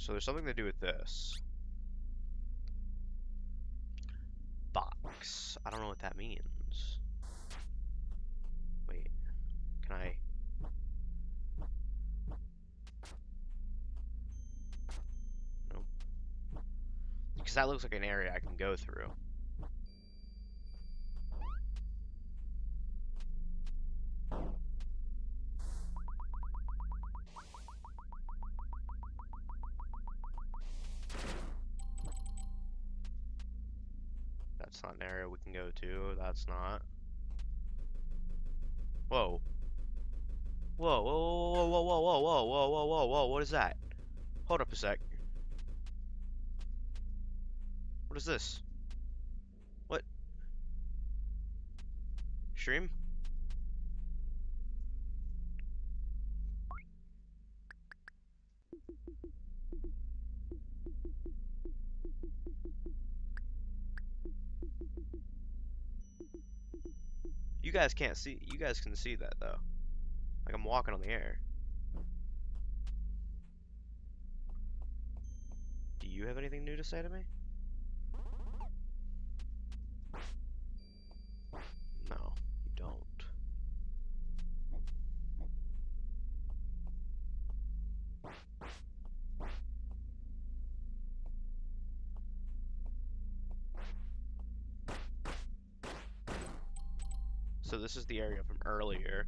So there's something to do with this. Box. I don't know what that means. Wait. Can I... Nope. Because that looks like an area I can go through. That's not an area we can go to. That's not. Whoa. Whoa, whoa, whoa, whoa, whoa, whoa, whoa, whoa, whoa, whoa, whoa, what is that? Hold up a sec. What is this? What? Stream? You guys can't see. You guys can see that though. Like I'm walking on the air. Do you have anything new to say to me? So this is the area from earlier.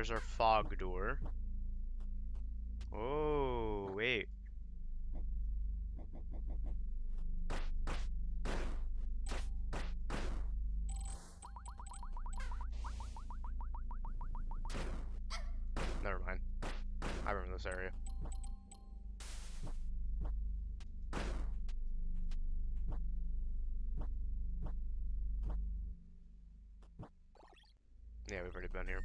There's our fog door. Oh, wait. Never mind. I remember this area. Yeah, we've already been here.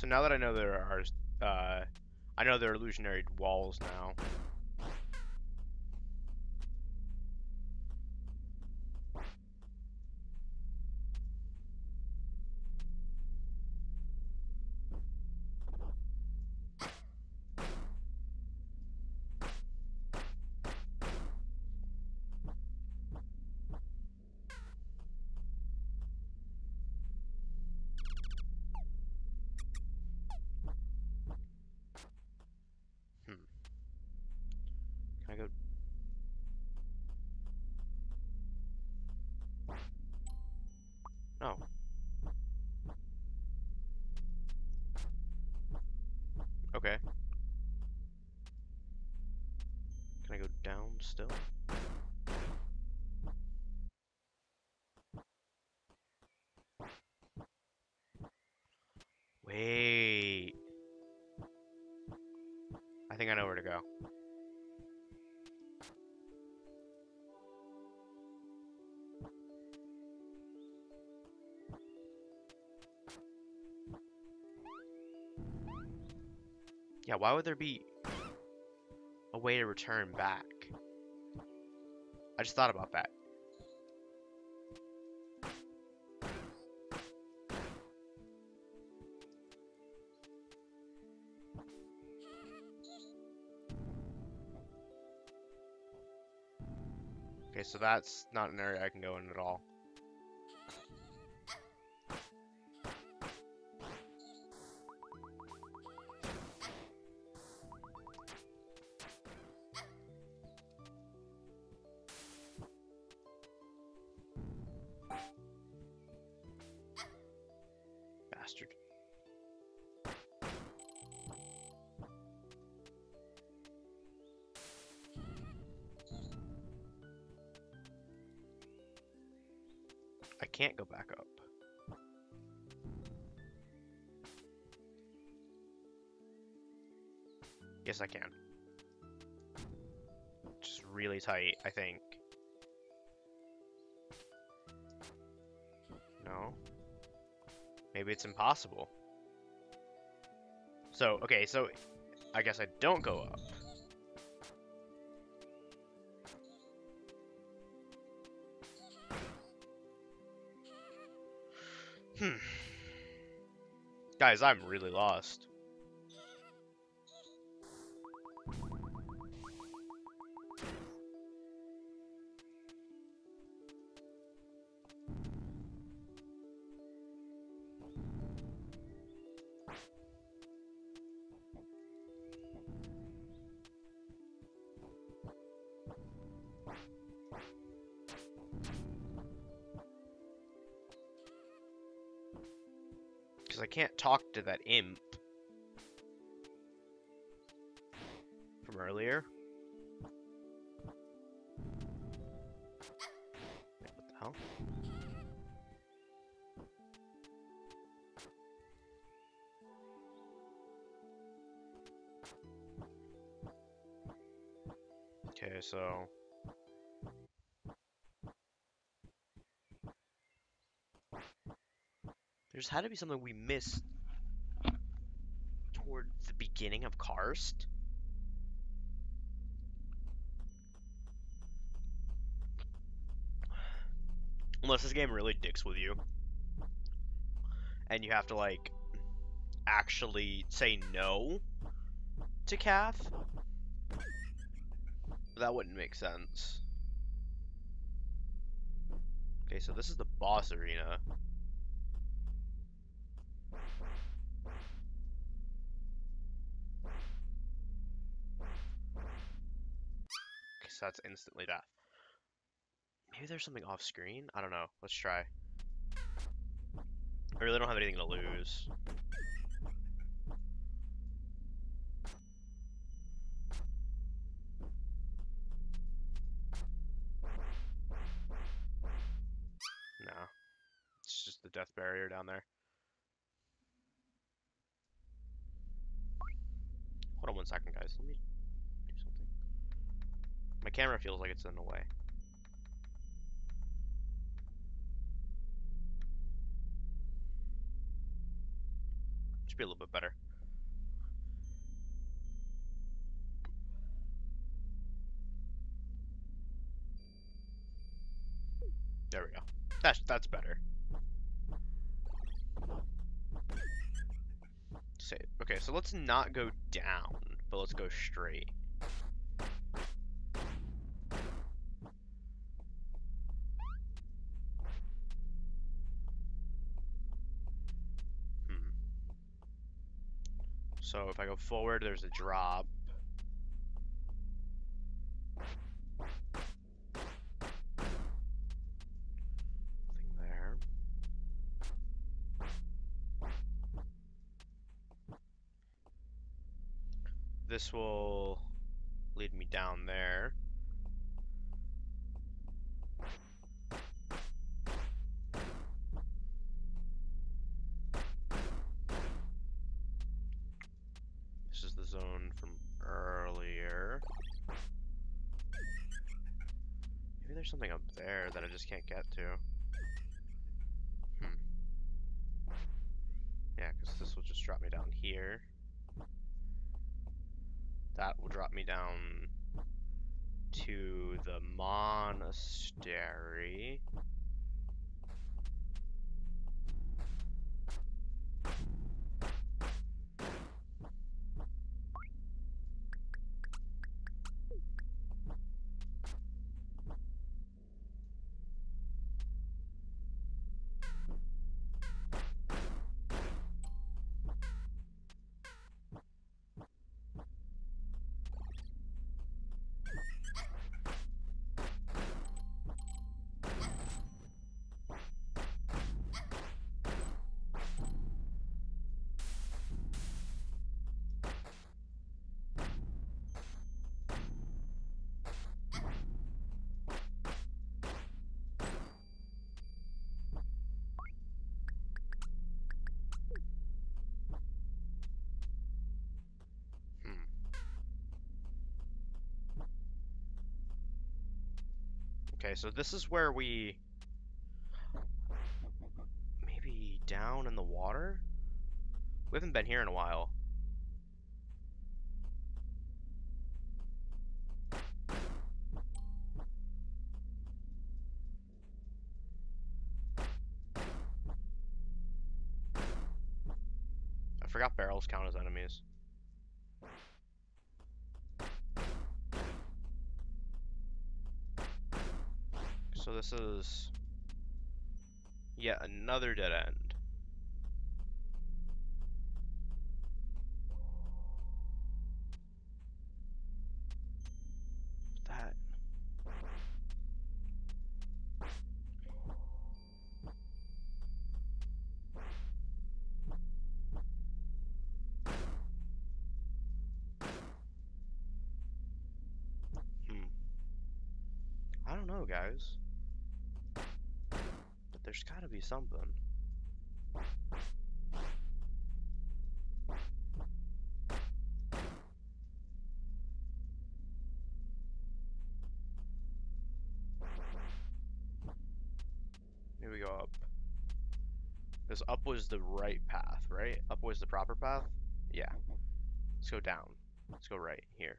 So now that I know there are, uh, I know there are illusionary walls now. Can I go? No. Okay. Can I go down still? Wait. I think I know where to go. Yeah, why would there be a way to return back? I just thought about that. Okay, so that's not an area I can go in at all. Can't go back up. Yes, I can. Just really tight, I think. No? Maybe it's impossible. So, okay, so I guess I don't go up. Hmm. Guys, I'm really lost. Talk to that imp. From earlier. What the hell? Okay, so... There's had to be something we missed toward the beginning of Karst. Unless this game really dicks with you. And you have to, like, actually say no to Cath. That wouldn't make sense. Okay, so this is the boss arena. That's instantly death. Maybe there's something off screen? I don't know. Let's try. I really don't have anything to lose. No. It's just the death barrier down there. Hold on one second, guys. Let me. My camera feels like it's in the way. Should be a little bit better. There we go. That's that's better. Save. Okay, so let's not go down, but let's go straight. Hmm. So if I go forward, there's a drop. Nothing there. This will lead me down there. Get to. Hmm. Yeah, because this will just drop me down here. That will drop me down to the monastery. Okay, so this is where we... Maybe down in the water? We haven't been here in a while. I forgot barrels count as enemies. So this is yet another dead end. That Hmm. I don't know, guys. But something. Here we go up. Because up was the right path, right? Up was the proper path? Yeah. Let's go down. Let's go right here.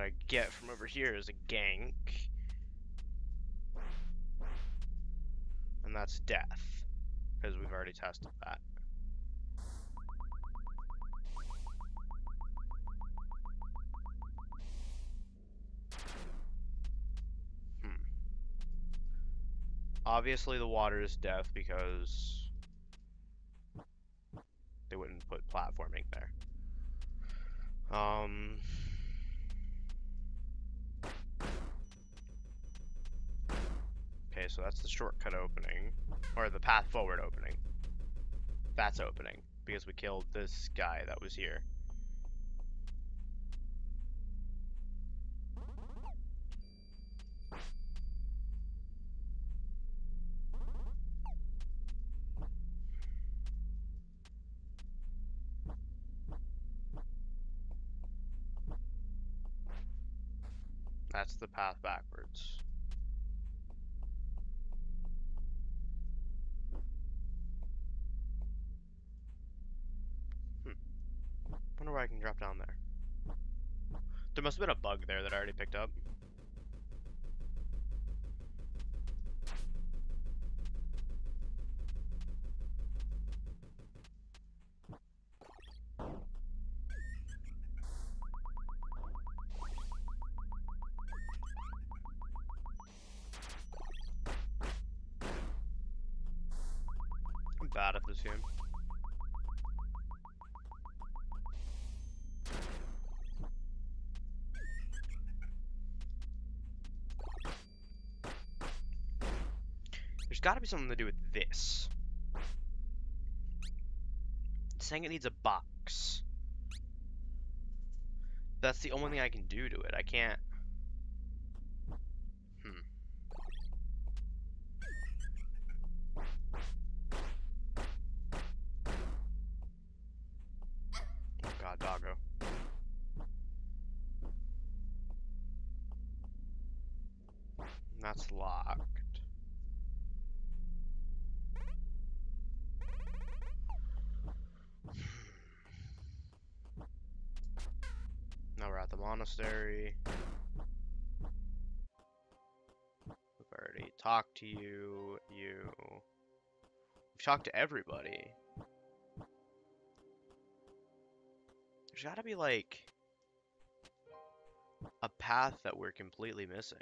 I get from over here is a gank. And that's death. Because we've already tested that. Hmm. Obviously the water is death because they wouldn't put platforming there. Um, so that's the shortcut opening. Or the path forward opening. That's opening. Because we killed this guy that was here. That's the path backwards. Wonder why I can drop down there. There must have been a bug there that I already picked up. I'm bad at this game. Got to be something to do with this. It's saying it needs a box. That's the only thing I can do to it. I can't. Hmm. Oh god, doggo. That's locked. Now we're at the monastery. We've already talked to you. You. We've talked to everybody. There's gotta be like a path that we're completely missing.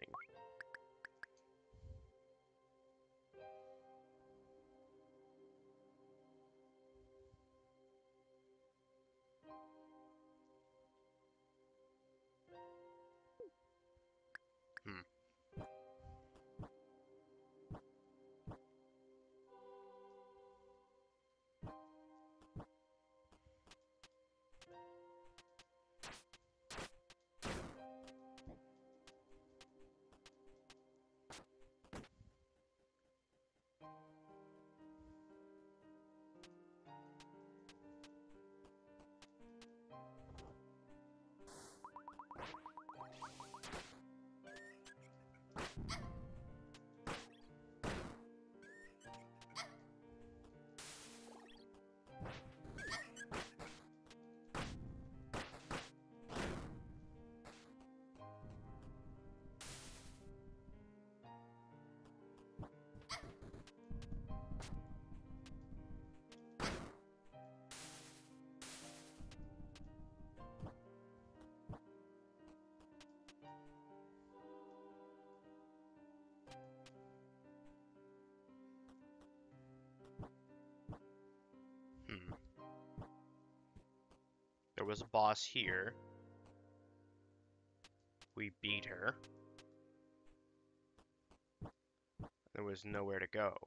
There was a boss here. We beat her. There was nowhere to go.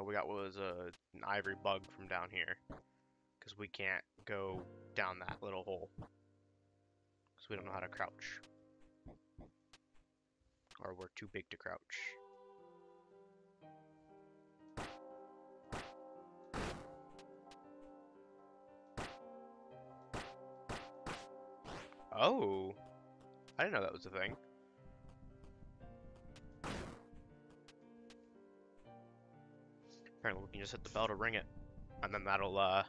All we got was a, an ivory bug from down here. Because we can't go down that little hole. Because we don't know how to crouch. Or we're too big to crouch. Oh! I didn't know that was a thing. Apparently we can just hit the bell to ring it. And then that'll, uh...